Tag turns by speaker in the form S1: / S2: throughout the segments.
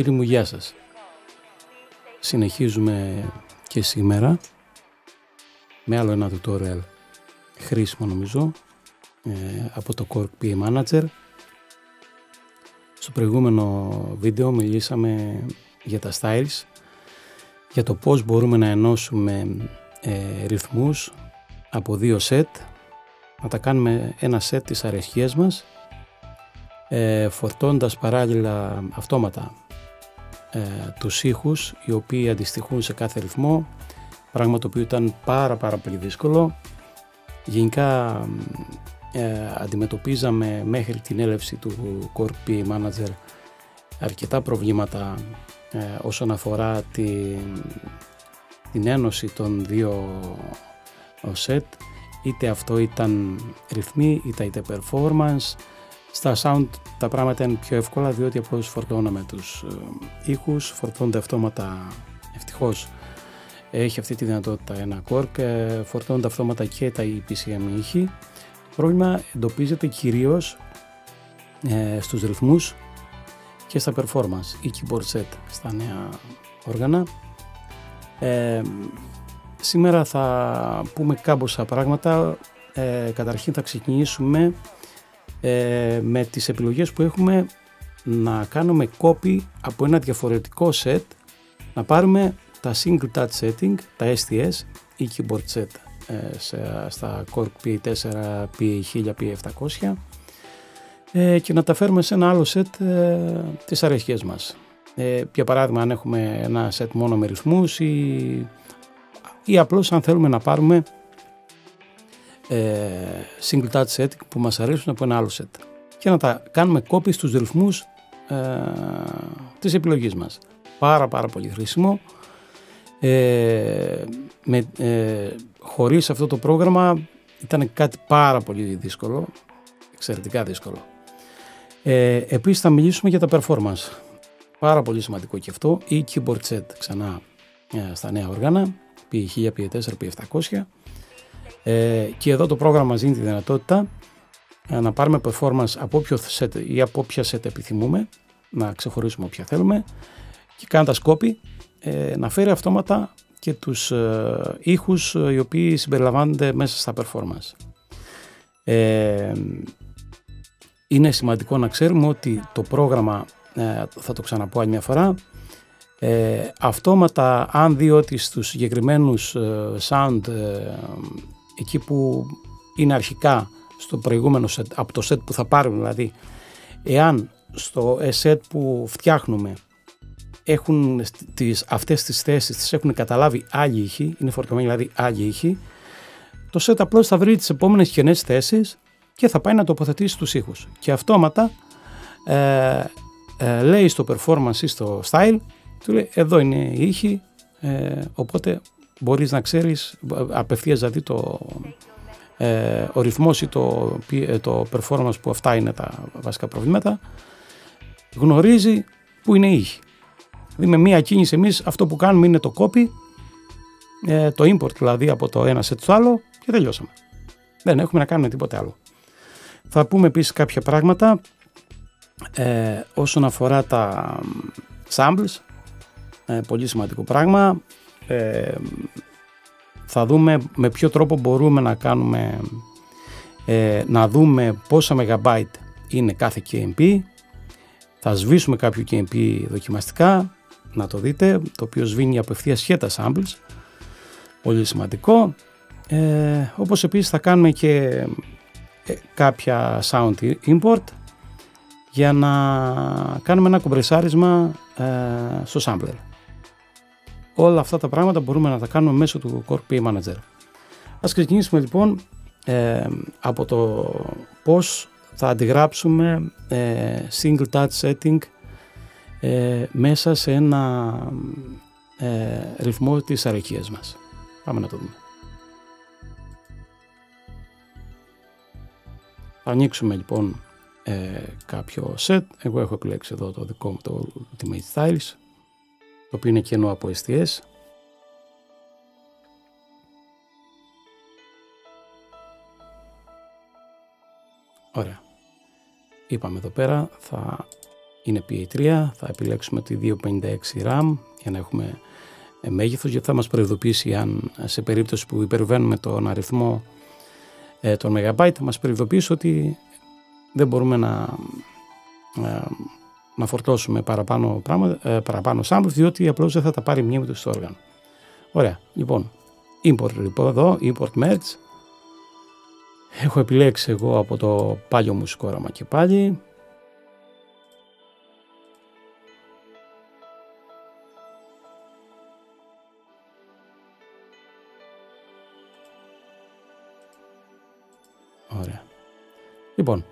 S1: Φίλοι μου, γεια σας. Συνεχίζουμε και σήμερα με άλλο ένα tutorial χρήσιμο νομίζω ε, από το Cork PA Manager. Στο προηγούμενο βίντεο μιλήσαμε για τα styles, για το πώς μπορούμε να ενώσουμε ε, ρυθμούς από δύο set, να τα κάνουμε ένα set της αρεσχίας μας, ε, φορτώντας παράλληλα αυτόματα ε, τους ήχους οι οποίοι αντιστοιχούν σε κάθε ρυθμό πράγμα το οποίο ήταν πάρα πάρα πολύ δύσκολο. Γενικά ε, αντιμετωπίζαμε μέχρι την έλευση του Core PA Manager αρκετά προβλήματα ε, όσον αφορά την, την ένωση των δύο set είτε αυτό ήταν ρυθμοί είτε είτε performance στα sound τα πράγματα είναι πιο εύκολα διότι απλώς φορτώναμε τους ε, ήχους, φορτώνται αυτόματα ευτυχώς έχει αυτή τη δυνατότητα ένα Korg, ε, φορτώνονται αυτόματα και τα EPCM ήχη. Το πρόβλημα εντοπίζεται κυρίως ε, στους ρυθμούς και στα performance ή keyboard set στα νέα όργανα. Ε, σήμερα θα πούμε κάμποσα πράγματα. Ε, καταρχήν θα ξεκινήσουμε ε, με τις επιλογές που έχουμε να κάνουμε copy από ένα διαφορετικό set να πάρουμε τα single touch setting, τα STS ή keyboard set ε, σε, στα Korg P4, P1000, P700 ε, και να τα φέρουμε σε ένα άλλο set ε, τις αρεσιές μας. Ε, για παράδειγμα αν έχουμε ένα set μόνο με ρυθμούς ή, ή απλώς αν θέλουμε να πάρουμε ε, single touch setting που μας αρέσουν από ένα άλλο set και να τα κάνουμε copy στους ρυθμούς ε, της επιλογής μας. Πάρα πάρα πολύ χρήσιμο. Ε, με, ε, χωρίς αυτό το πρόγραμμα ήταν κάτι πάρα πολύ δύσκολο, εξαιρετικά δύσκολο. Ε, επίσης θα μιλήσουμε για τα performance. Πάρα πολύ σημαντικό και αυτό. Η keyboard set ξανά ε, στα νέα όργανα, P1000, P4, P700 ε, και εδώ το πρόγραμμα μας δίνει τη δυνατότητα ε, να πάρουμε performance από όποιο set ή από όποια set επιθυμούμε, να ξεχωρίσουμε όποια θέλουμε και κάνοντας copy ε, να φέρει αυτόματα και τους ε, ήχους ε, οι οποίοι συμπεριλαμβάνονται μέσα στα performance. Ε, είναι σημαντικό να ξέρουμε ότι το πρόγραμμα, θα το ξαναπώ άλλη μια φορά, αυτόματα αν δει ότι στους συγκεκριμένους sound εκεί που είναι αρχικά στο προηγούμενο set, από το set που θα πάρουμε δηλαδή, εάν στο set που φτιάχνουμε έχουν τις, αυτές τις θέσεις τις έχουν καταλάβει άλλοι ήχοι, είναι φορτωμένοι δηλαδή άλλοι ήχοι, το set απλώς θα βρει τις επόμενες κενές θέσεις και θα πάει να τοποθετήσει τους ήχους. Και αυτόματα ε, ε, λέει στο performance ή στο style, του λέει εδώ είναι η ήχη, ε, οπότε μπορείς να ξέρεις απευθείας δηλαδή το, ε, ο ρυθμός ή το, ε, το performance που αυτά είναι τα βασικά προβλήματα, γνωρίζει που είναι η ήχη. Δηλαδή με μία κίνηση εμείς αυτό που κάνουμε είναι το copy, ε, το import δηλαδή από το ένα set στο άλλο και τελειώσαμε. Δεν έχουμε να κάνουμε τίποτε άλλο. Θα πούμε επίσης κάποια πράγματα ε, όσον αφορά τα samples. Ε, πολύ σημαντικό πράγμα. Ε, θα δούμε με ποιο τρόπο μπορούμε να κάνουμε ε, να δούμε πόσα megabyte είναι κάθε KMP. Θα σβήσουμε κάποιο KMP δοκιμαστικά να το δείτε, το οποίο σβήνει απευθείας σχέτα samples. Πολύ σημαντικό. Ε, όπως επίσης θα κάνουμε και ε, κάποια sound import για να κάνουμε ένα κομπρεσάρισμα ε, στο sampler. Όλα αυτά τα πράγματα μπορούμε να τα κάνουμε μέσω του Core P Manager. Ας ξεκινήσουμε λοιπόν ε, από το πώς θα αντιγράψουμε ε, single touch setting ε, μέσα σε ένα ε, ρυθμό της αρικίας μας. Πάμε να το δούμε. Θα ανοίξουμε λοιπόν ε, κάποιο set. Εγώ έχω επιλέξει εδώ το δικό μου το Ultimate Styles το οποίο είναι κενό από STS. Ωραία. Είπαμε εδώ πέρα θα είναι PA3, θα επιλέξουμε τη 256 RAM για να έχουμε ε, μέγεθος γιατί θα μας προειδοποιήσει αν σε περίπτωση που υπερβαίνουμε τον αριθμό ε, των MB θα μας προειδοποιήσει ότι δεν μπορούμε να, ε, να φορτώσουμε παραπάνω, πράγμα, ε, παραπάνω samples διότι απλώς δεν θα τα πάρει μνήμη του στο όργανο. Ωραία, λοιπόν, import λοιπόν εδώ, import merge. Έχω επιλέξει εγώ από το πάλιο μουσικό όραμα και πάλι Λοιπόν,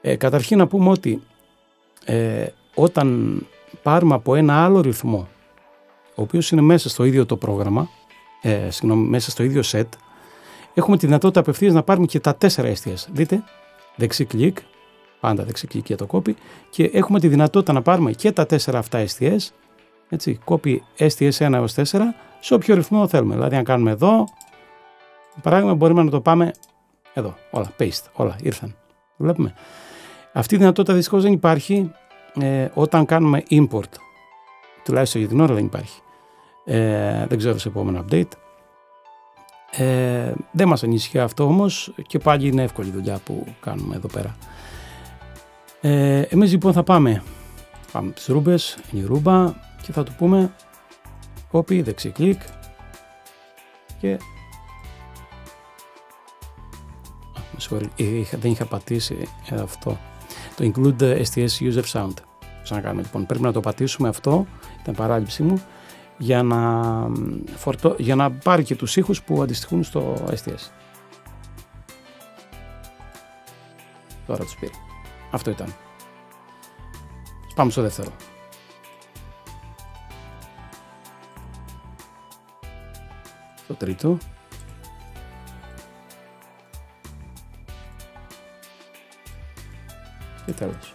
S1: ε, καταρχήν να πούμε ότι ε, όταν πάρουμε από ένα άλλο ρυθμό, ο οποίος είναι μέσα στο ίδιο το πρόγραμμα, ε, συγγνώμη, μέσα στο ίδιο set, έχουμε τη δυνατότητα απευθείας να πάρουμε και τα τέσσερα STS. Δείτε, δεξί κλικ, πάντα δεξί κλικ για το copy και έχουμε τη δυνατότητα να πάρουμε και τα τέσσερα αυτά STS, έτσι, copy STS 1 έως 4, σε όποιο ρυθμό θέλουμε. Δηλαδή αν κάνουμε εδώ, παράδειγμα μπορούμε να το πάμε εδώ, όλα, paste, όλα ήρθαν. Βλέπουμε. Αυτή η δυνατότητα δυστυχώς δεν υπάρχει ε, όταν κάνουμε import. Τουλάχιστον για την ώρα δεν υπάρχει. Ε, δεν ξέρω σε επόμενο update. Ε, δεν μας ανησυχεί αυτό όμως και πάλι είναι εύκολη δουλειά που κάνουμε εδώ πέρα. Ε, εμείς λοιπόν θα πάμε, πάμε τις ρούμπες, η ρούμπα και θα του πούμε copy, δεξί κλικ και είχα, δεν είχα πατήσει αυτό. Το include STS user sound. Ξανακάνουμε λοιπόν. Πρέπει να το πατήσουμε αυτό, ήταν παράληψή μου, για να, φορτώ, για να πάρει και τους ήχους που αντιστοιχούν στο STS. Τώρα τους πήρε. Αυτό ήταν. Πάμε στο δεύτερο. Το τρίτο. Τέλος.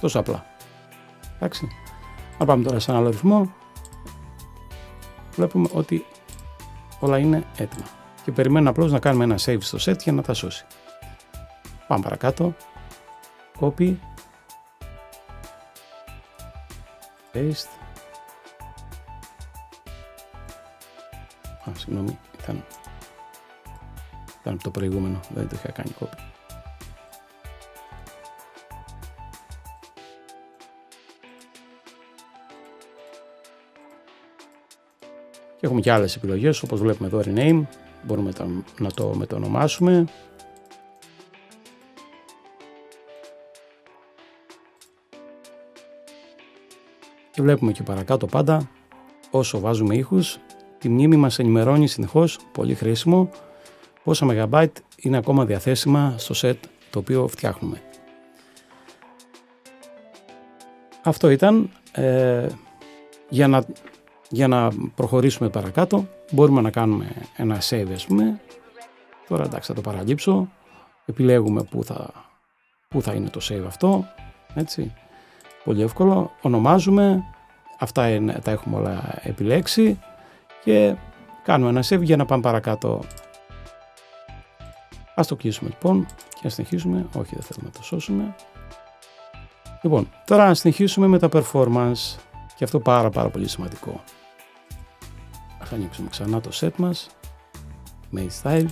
S1: Τόσο απλά. Εντάξει. Να πάμε τώρα σε ένα άλλο ρυθμό. Βλέπουμε ότι όλα είναι έτοιμα. Και περιμένουμε απλώς να κάνουμε ένα save στο set για να τα σώσει. Πάμε παρακάτω. Copy. Paste. Α, συγγνώμη, ήταν, ήταν το προηγούμενο, δεν το είχα κάνει copy. Και έχουμε και άλλες επιλογές όπως βλέπουμε εδώ rename, μπορούμε να το μετονομάσουμε. Και βλέπουμε και παρακάτω πάντα όσο βάζουμε ήχους τη μνήμη μας ενημερώνει συνεχώς, πολύ χρήσιμο, πόσα MB είναι ακόμα διαθέσιμα στο set το οποίο φτιάχνουμε. Αυτό ήταν ε, για να για να προχωρήσουμε παρακάτω μπορούμε να κάνουμε ένα save ας πούμε. Τώρα εντάξει θα το παραλείψω. Επιλέγουμε που θα, που θα είναι το save αυτό. Έτσι. Πολύ εύκολο. Ονομάζουμε. Αυτά είναι, τα έχουμε όλα επιλέξει. Και κάνουμε ένα save για να πάμε παρακάτω. Ας το κλείσουμε λοιπόν και να συνεχίσουμε. Όχι δεν θέλουμε να το σώσουμε. Λοιπόν, τώρα να συνεχίσουμε με τα performance και αυτό πάρα πάρα πολύ σημαντικό. Θα ανοίξουμε ξανά το set μας. Made Styles.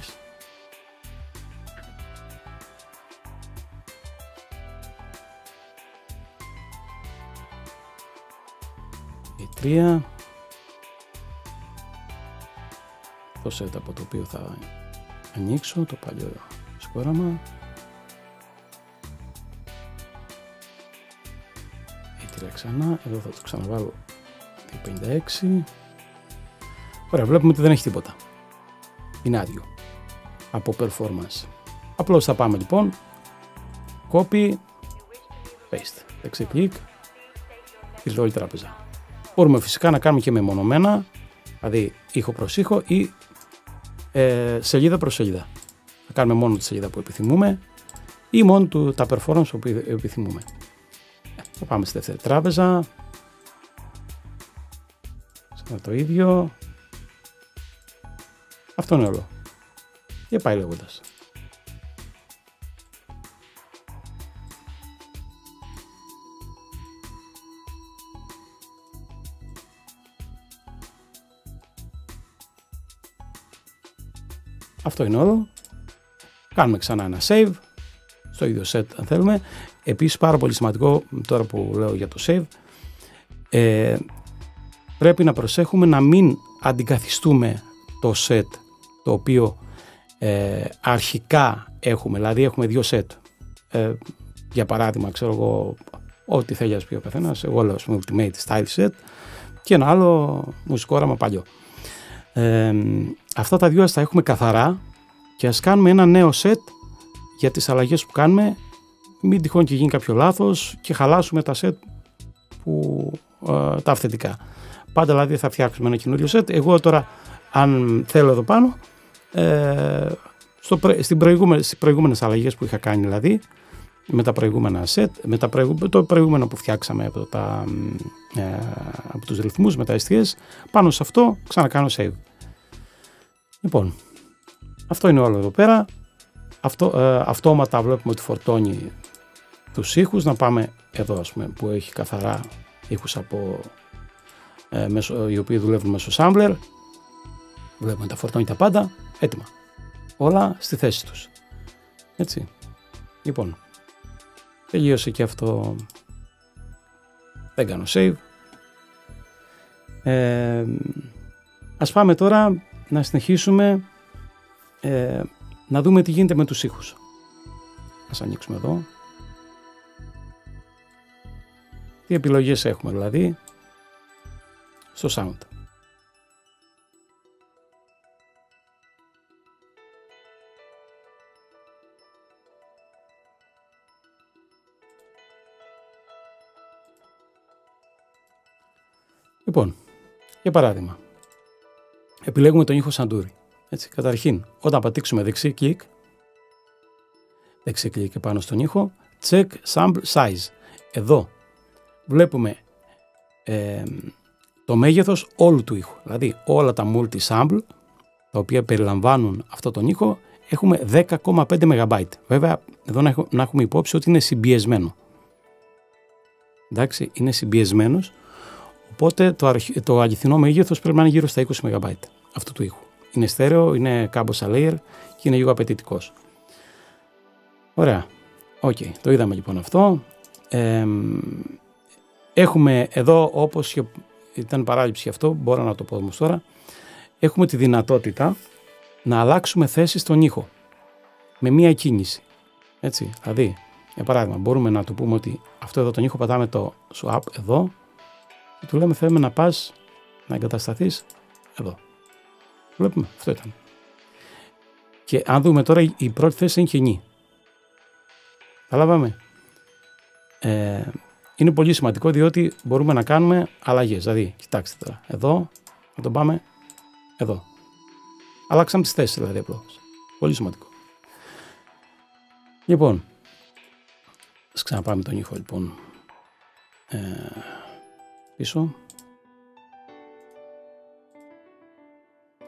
S1: Η τρία. Το set από το οποίο θα ανοίξω το παλιό σκόραμα. Η τρία ξανά. Εδώ θα το ξαναβάλω 56. Ωραία, βλέπουμε ότι δεν έχει τίποτα. Είναι άδειο από performance. Απλώς θα πάμε λοιπόν, copy, paste, δεξί κλικ, ήρθε όλη τράπεζα. Μπορούμε φυσικά να κάνουμε και μεμονωμένα, δηλαδή ήχο προς ήχο ή ε, σελίδα προς σελίδα. Θα κάνουμε μόνο τη σελίδα που επιθυμούμε ή μόνο του, τα performance που επιθυμούμε. Θα πάμε στη δεύτερη τράπεζα. Σαν το ίδιο. Αυτό είναι όλο. Και πάει λέγοντας. Αυτό είναι όλο. Κάνουμε ξανά ένα save στο ίδιο set αν θέλουμε. Επίσης πάρα πολύ σημαντικό τώρα που λέω για το save ε, πρέπει να προσέχουμε να μην αντικαθιστούμε το set το οποίο ε, αρχικά έχουμε. Δηλαδή έχουμε δύο set. Ε, για παράδειγμα, ξέρω εγώ, ό,τι θέλει να πει ο καθένας. Εγώ λέω, πούμε, Ultimate Style Set και ένα άλλο μουσικό όραμα παλιό. Ε, αυτά τα δύο ας τα έχουμε καθαρά και ας κάνουμε ένα νέο set για τις αλλαγές που κάνουμε μην τυχόν και γίνει κάποιο λάθος και χαλάσουμε τα set που, ε, τα αυθεντικά. Πάντα δηλαδή θα φτιάξουμε ένα καινούριο set. Εγώ τώρα αν θέλω εδώ πάνω ε, στο, στην προηγούμενες, στις προηγούμενες αλλαγές που είχα κάνει δηλαδή με τα προηγούμενα set, με τα το προηγούμενο που φτιάξαμε από, τα, ε, από τους ρυθμούς με τα STS, πάνω σε αυτό ξανακάνω save. Λοιπόν, αυτό είναι όλο εδώ πέρα. Αυτό, ε, αυτόματα βλέπουμε ότι φορτώνει τους ήχους. Να πάμε εδώ ας πούμε που έχει καθαρά ήχους από, ε, μέσω, οι οποίοι δουλεύουν μέσω sampler. Βλέπουμε τα φορτώνει τα πάντα. Έτοιμα. Όλα στη θέση τους. Έτσι. Λοιπόν, τελείωσε και αυτό. Δεν κάνω save. Ε, ας πάμε τώρα να συνεχίσουμε ε, να δούμε τι γίνεται με τους ήχους. Ας ανοίξουμε εδώ. Τι επιλογές έχουμε δηλαδή στο sound. Λοιπόν, για παράδειγμα, επιλέγουμε τον ήχο Σαντούρι. Έτσι, καταρχήν, όταν πατήσουμε δεξί κλικ, δεξί κλικ πάνω στον ήχο, check sample size. Εδώ βλέπουμε ε, το μέγεθος όλου του ήχου. Δηλαδή όλα τα multi-sample, τα οποία περιλαμβάνουν αυτό τον ήχο, έχουμε 10,5 MB. Βέβαια, εδώ να έχουμε υπόψη ότι είναι συμπιεσμένο. Εντάξει, είναι συμπιεσμένος, οπότε το, το αληθινό μέγεθος πρέπει να είναι γύρω στα 20 MB αυτού του ήχου. Είναι στέρεο, είναι κάμποσα layer και είναι λίγο απαιτητικός. Ωραία. Οκ, okay. το είδαμε λοιπόν αυτό. έχουμε εδώ, όπως ήταν παράλειψη αυτό, μπορώ να το πω όμως τώρα, έχουμε τη δυνατότητα να αλλάξουμε θέση στον ήχο με μία κίνηση. Έτσι, δηλαδή, για παράδειγμα, μπορούμε να του πούμε ότι αυτό εδώ τον ήχο πατάμε το swap εδώ και του λέμε θέλουμε να πας να εγκατασταθείς εδώ. Βλέπουμε, αυτό ήταν. Και αν δούμε τώρα, η πρώτη θέση είναι κενή. Καταλάβαμε. Ε, είναι πολύ σημαντικό διότι μπορούμε να κάνουμε αλλαγές. Δηλαδή, κοιτάξτε τώρα, εδώ, να τον πάμε εδώ. Αλλάξαμε τις θέσεις δηλαδή απλώς. Πολύ σημαντικό. Λοιπόν, ας ξαναπάμε τον ήχο λοιπόν ε, πίσω.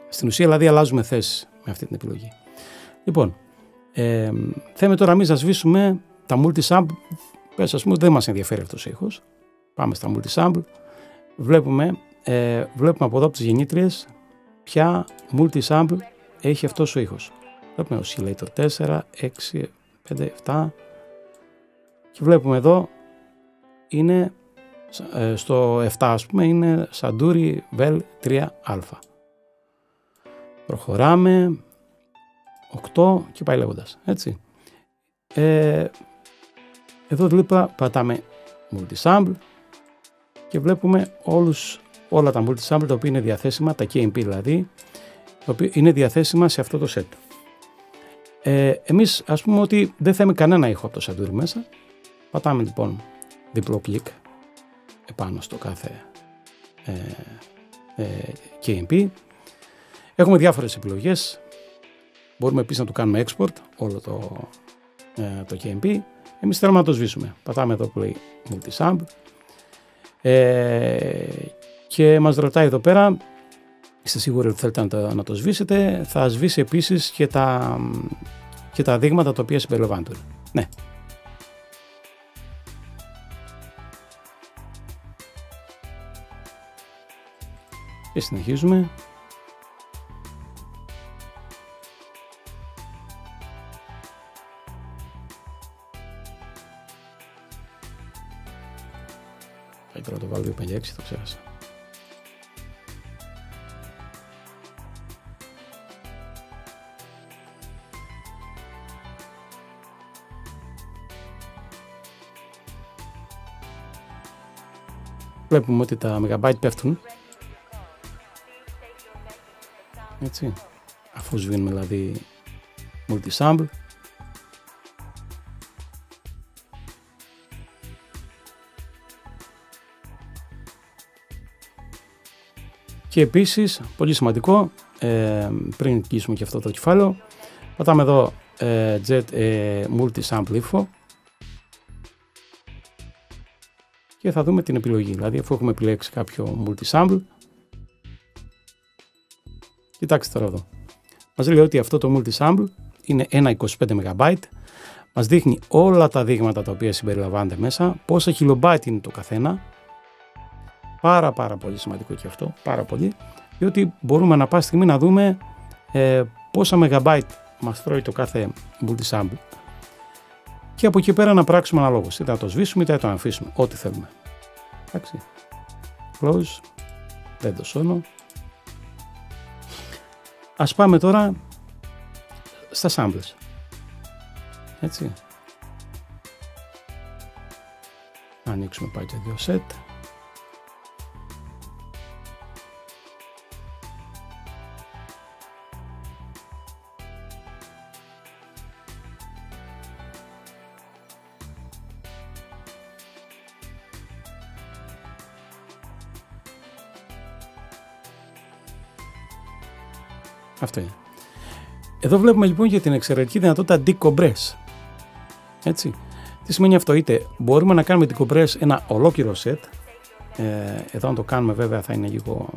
S1: Στην ουσία δηλαδή αλλάζουμε θέση με αυτή την επιλογή. Λοιπόν, ε, θέλουμε τώρα εμείς να σβήσουμε τα multi-sample. Πες ας πούμε δεν μας ενδιαφέρει αυτός ο ήχος. Πάμε στα multi-sample. Βλέπουμε, ε, βλέπουμε από εδώ από τις γεννήτριες ποια multi-sample έχει αυτός ο ήχος. Βλέπουμε oscillator 4, 6, 5, 7 και βλέπουμε εδώ είναι ε, στο 7 ας πούμε είναι Sanduri Vel 3α. Προχωράμε. 8 και πάει λέγοντας. Έτσι. Ε, εδώ δίπλα πατάμε multi-sample και βλέπουμε όλους, όλα τα multi-sample τα οποία είναι διαθέσιμα, τα KMP δηλαδή, τα οποία είναι διαθέσιμα σε αυτό το set. Ε, εμείς ας πούμε ότι δεν θέλουμε κανένα ήχο από το Sanduri μέσα. Πατάμε λοιπόν διπλό κλικ επάνω στο κάθε ε, ε, KMP Έχουμε διάφορες επιλογές. Μπορούμε επίσης να το κάνουμε export, όλο το, ε, το KMP. Εμείς θέλουμε να το σβήσουμε. Πατάμε εδώ που λέει multisub. Ε, και μας ρωτάει εδώ πέρα, είστε σίγουροι ότι θέλετε να το, να το σβήσετε; Θα σβήσει επίσης και τα, και τα δείγματα τα οποία συμπεριλαμβάνονται. Ναι, Και συνεχίζουμε. Καλύτερα να το βάλω 256, το. Βλέπουμε ότι τα megabyte πέφτουν Έτσι. Αφού σβήνουμε δηλαδή multi-sample. Και επίσης, πολύ σημαντικό, ε, πριν κλείσουμε και αυτό το κεφάλαιο, πατάμε εδώ ε, Jet ε, Multi-Sample Info και θα δούμε την επιλογή. Δηλαδή, αφού έχουμε επιλέξει κάποιο multi-sample, κοιτάξτε τώρα εδώ. Μας λέει ότι αυτό το multi-sample είναι ένα 25 MB, μας δείχνει όλα τα δείγματα τα οποία συμπεριλαμβάνονται μέσα, πόσα χιλομπάιτ είναι το καθένα, πάρα πάρα πολύ σημαντικό και αυτό, πάρα πολύ, διότι μπορούμε να πάση στιγμή να δούμε ε, πόσα MB μας τρώει το κάθε multi-sample και από εκεί πέρα να πράξουμε αναλόγως. Είτε να το σβήσουμε είτε να το αφήσουμε. Ό,τι θέλουμε. Εντάξει. Close. Δεν το σώνω. Ας πάμε τώρα στα samples. Έτσι. ανοίξουμε πάλι και δύο set. Αυτό είναι. Εδώ βλέπουμε λοιπόν για την εξαιρετική δυνατότητα decompress. Έτσι. Τι σημαίνει αυτό, είτε μπορούμε να κάνουμε decompress ένα ολόκληρο set. Ε, εδώ αν το κάνουμε βέβαια θα είναι λίγο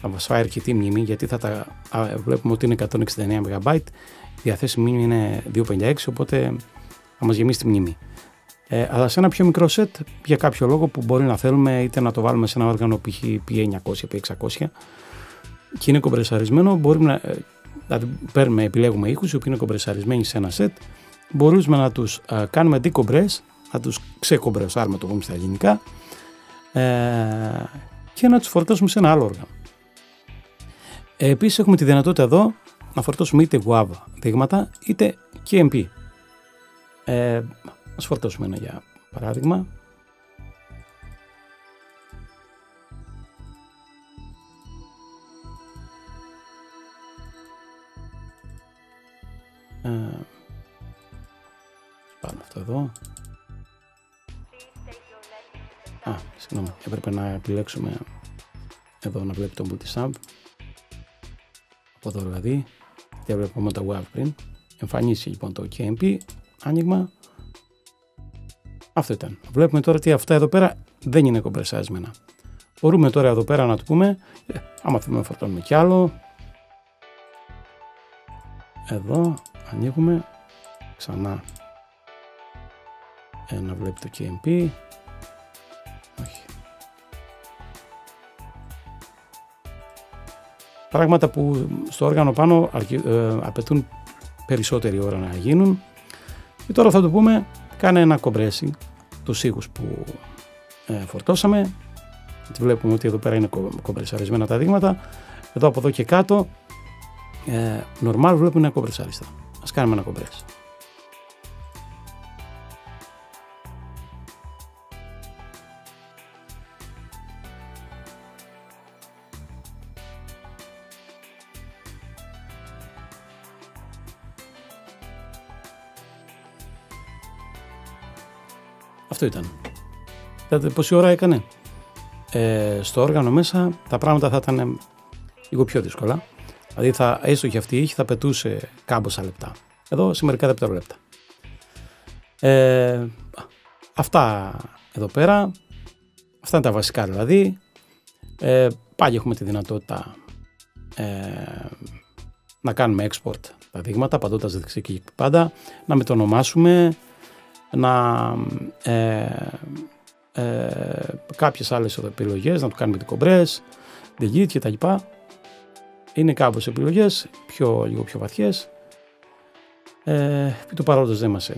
S1: θα μας φάει αρκετή μνήμη γιατί θα τα α, βλέπουμε ότι είναι 169 MB η διαθέσιμη μνήμη είναι 256 οπότε θα μας γεμίσει τη μνήμη ε, αλλά σε ένα πιο μικρό set για κάποιο λόγο που μπορεί να θέλουμε είτε να το βάλουμε σε ένα όργανο π.χ. P900, P600 και είναι κομπρεσαρισμένο, μπορούμε να, ε, δηλαδή παίρνουμε, επιλέγουμε ήχους οι οποίοι είναι κομπρεσαρισμένοι σε ένα set, μπορούμε να τους α, κάνουμε decompress, να τους ξεκομπρεσάρουμε το πούμε στα ελληνικά ε, και να τους φορτώσουμε σε ένα άλλο όργανο. Ε, επίσης έχουμε τη δυνατότητα εδώ να φορτώσουμε είτε WAV δείγματα είτε KMP. Ε, ας φορτώσουμε ένα για παράδειγμα. Ε, πάμε αυτό εδώ. Α, συγγνώμη, έπρεπε να επιλέξουμε εδώ να βλέπει το multisub. Από εδώ δηλαδή, και βλέπουμε το web πριν. Εμφανίσει λοιπόν το KMP, άνοιγμα. Αυτό ήταν. Βλέπουμε τώρα ότι αυτά εδώ πέρα δεν είναι κομπρεσάρισμένα. Μπορούμε τώρα εδώ πέρα να του πούμε, ε, άμα θέλουμε να φορτώνουμε κι άλλο, εδώ ανοίγουμε ξανά. Ένα βλέπει το KMP όχι. Πράγματα που στο όργανο πάνω ε, απαιτούν περισσότερη ώρα να γίνουν. Και τώρα θα το πούμε κάνε ένα κομπρέσι τους ήχους που ε, φορτώσαμε. Βλέπουμε ότι εδώ πέρα είναι κομπρεσαρισμένα τα δείγματα. Εδώ από εδώ και κάτω ε, normal βλέπουμε ένα κομπρεσάριστα Ας κάνουμε ένα κομπρές. Αυτό ήταν. Είδατε πόση ώρα έκανε. Ε, στο όργανο μέσα τα πράγματα θα ήταν λίγο πιο δύσκολα. Δηλαδή θα, έστω και αυτή η ήχη θα πετούσε κάμποσα λεπτά. Εδώ σε μερικά δευτερόλεπτα. Ε, αυτά εδώ πέρα. Αυτά είναι τα βασικά δηλαδή. Ε, πάλι έχουμε τη δυνατότητα ε, να κάνουμε export τα δείγματα, παντώντας δεξί και πάντα, να μετονομάσουμε, να ε, ε, κάποιες άλλες επιλογές, να το κάνουμε την compress, delete και τα λοιπά. Είναι κάπως επιλογές, πιο, λίγο πιο βαθιές. Ε, το παρόντος δεν μας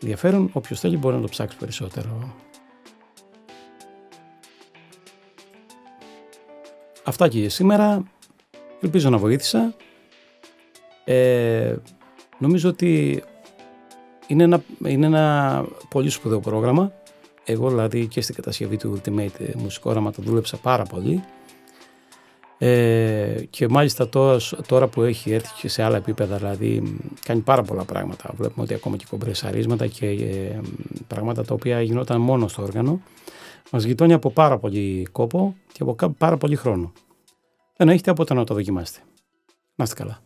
S1: ενδιαφέρουν. Όποιος θέλει μπορεί να το ψάξει περισσότερο. αυτά και για σήμερα. Ελπίζω να βοήθησα. Ε, νομίζω ότι είναι ένα, είναι ένα πολύ σπουδαίο πρόγραμμα. Εγώ δηλαδή και στην κατασκευή του Ultimate μουσικό όραμα το δούλεψα πάρα πολύ. Ε, και μάλιστα τώρα, τώρα που έχει έρθει και σε άλλα επίπεδα, δηλαδή κάνει πάρα πολλά πράγματα. Βλέπουμε ότι ακόμα και κομπρεσαρίσματα και ε, πράγματα τα οποία γινόταν μόνο στο όργανο. Μας γειτόνια από πάρα πολύ κόπο και από πάρα πολύ χρόνο. Δεν έχετε από το να το δοκιμάσετε. Να είστε καλά.